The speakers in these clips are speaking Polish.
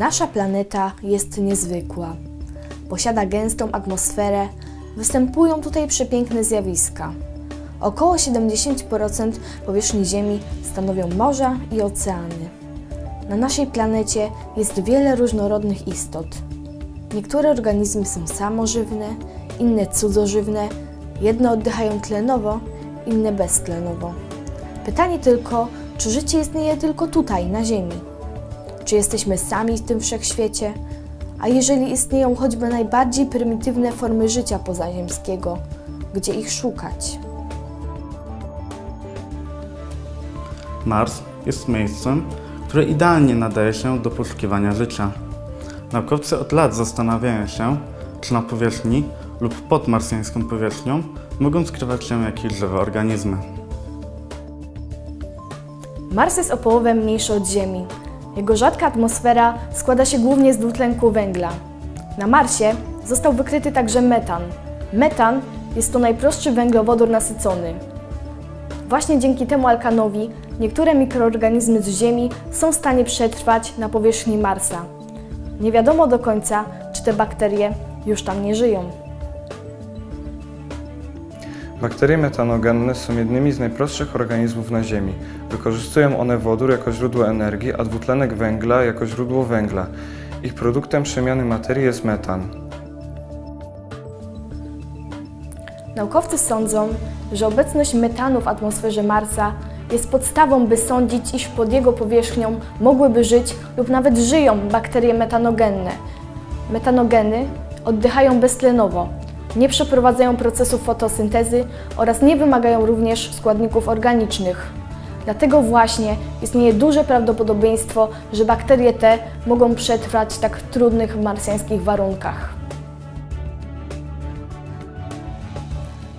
Nasza planeta jest niezwykła. Posiada gęstą atmosferę, występują tutaj przepiękne zjawiska. Około 70% powierzchni Ziemi stanowią morza i oceany. Na naszej planecie jest wiele różnorodnych istot. Niektóre organizmy są samożywne, inne cudzożywne, jedne oddychają tlenowo, inne beztlenowo. Pytanie tylko, czy życie istnieje tylko tutaj, na Ziemi? Czy jesteśmy sami w tym wszechświecie? A jeżeli istnieją choćby najbardziej prymitywne formy życia pozaziemskiego, gdzie ich szukać? Mars jest miejscem, które idealnie nadaje się do poszukiwania życia. Naukowcy od lat zastanawiają się, czy na powierzchni lub pod marsjańską powierzchnią mogą skrywać się jakieś żywe organizmy. Mars jest o połowę mniejszy od Ziemi. Jego rzadka atmosfera składa się głównie z dwutlenku węgla. Na Marsie został wykryty także metan. Metan jest to najprostszy węglowodór nasycony. Właśnie dzięki temu alkanowi niektóre mikroorganizmy z Ziemi są w stanie przetrwać na powierzchni Marsa. Nie wiadomo do końca, czy te bakterie już tam nie żyją. Bakterie metanogenne są jednymi z najprostszych organizmów na Ziemi. Wykorzystują one wodór jako źródło energii, a dwutlenek węgla jako źródło węgla. Ich produktem przemiany materii jest metan. Naukowcy sądzą, że obecność metanu w atmosferze Marsa jest podstawą, by sądzić, iż pod jego powierzchnią mogłyby żyć lub nawet żyją bakterie metanogenne. Metanogeny oddychają beztlenowo, nie przeprowadzają procesu fotosyntezy oraz nie wymagają również składników organicznych. Dlatego właśnie istnieje duże prawdopodobieństwo, że bakterie te mogą przetrwać w tak trudnych marsjańskich warunkach.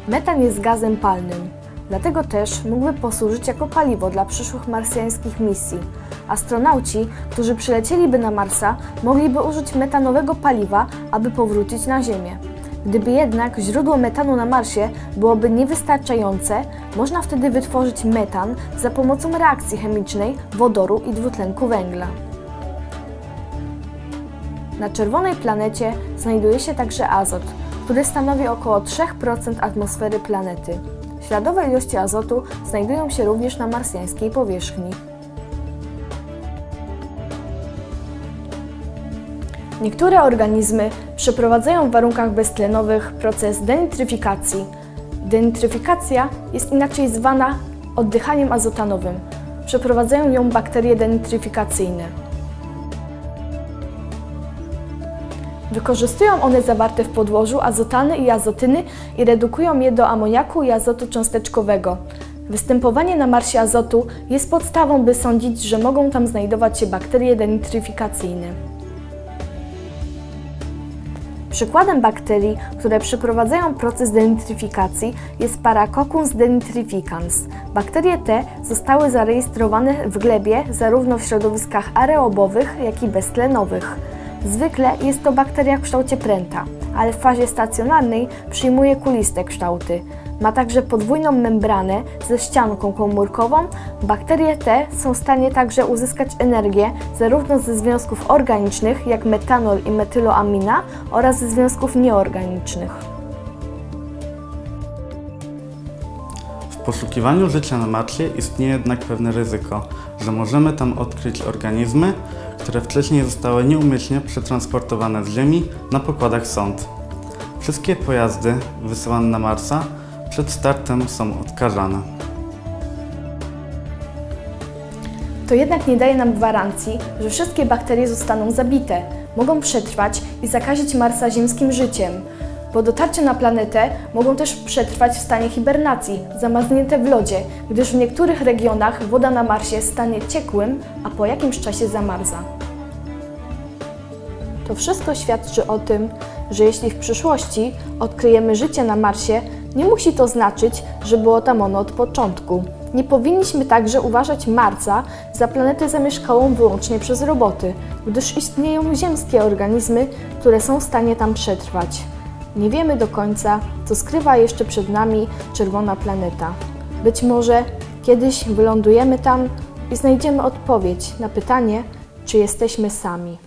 Metan jest gazem palnym, dlatego też mógłby posłużyć jako paliwo dla przyszłych marsjańskich misji. Astronauci, którzy przylecieliby na Marsa, mogliby użyć metanowego paliwa, aby powrócić na Ziemię. Gdyby jednak źródło metanu na Marsie byłoby niewystarczające, można wtedy wytworzyć metan za pomocą reakcji chemicznej wodoru i dwutlenku węgla. Na czerwonej planecie znajduje się także azot, który stanowi około 3% atmosfery planety. Śladowe ilości azotu znajdują się również na marsjańskiej powierzchni. Niektóre organizmy przeprowadzają w warunkach beztlenowych proces denitryfikacji. Denitryfikacja jest inaczej zwana oddychaniem azotanowym. Przeprowadzają ją bakterie denitryfikacyjne. Wykorzystują one zawarte w podłożu azotany i azotyny i redukują je do amoniaku i azotu cząsteczkowego. Występowanie na Marsie azotu jest podstawą, by sądzić, że mogą tam znajdować się bakterie denitryfikacyjne. Przykładem bakterii, które przeprowadzają proces denitryfikacji jest Paracoccus denitrificans. Bakterie te zostały zarejestrowane w glebie zarówno w środowiskach aerobowych, jak i beztlenowych. Zwykle jest to bakteria w kształcie pręta, ale w fazie stacjonarnej przyjmuje kuliste kształty. Ma także podwójną membranę ze ścianką komórkową. Bakterie te są w stanie także uzyskać energię zarówno ze związków organicznych, jak metanol i metyloamina, oraz ze związków nieorganicznych. W poszukiwaniu życia na Marsie istnieje jednak pewne ryzyko, że możemy tam odkryć organizmy, które wcześniej zostały nieumyślnie przetransportowane z Ziemi na pokładach sond. Wszystkie pojazdy wysyłane na Marsa przed startem są odkażane. To jednak nie daje nam gwarancji, że wszystkie bakterie zostaną zabite. Mogą przetrwać i zakazić Marsa ziemskim życiem. Po dotarciu na planetę mogą też przetrwać w stanie hibernacji, zamarznięte w lodzie, gdyż w niektórych regionach woda na Marsie stanie ciekłym, a po jakimś czasie zamarza. To wszystko świadczy o tym, że jeśli w przyszłości odkryjemy życie na Marsie, nie musi to znaczyć, że było tam ono od początku. Nie powinniśmy także uważać Marsa za planetę zamieszkałą wyłącznie przez roboty, gdyż istnieją ziemskie organizmy, które są w stanie tam przetrwać. Nie wiemy do końca, co skrywa jeszcze przed nami czerwona planeta. Być może kiedyś wylądujemy tam i znajdziemy odpowiedź na pytanie, czy jesteśmy sami.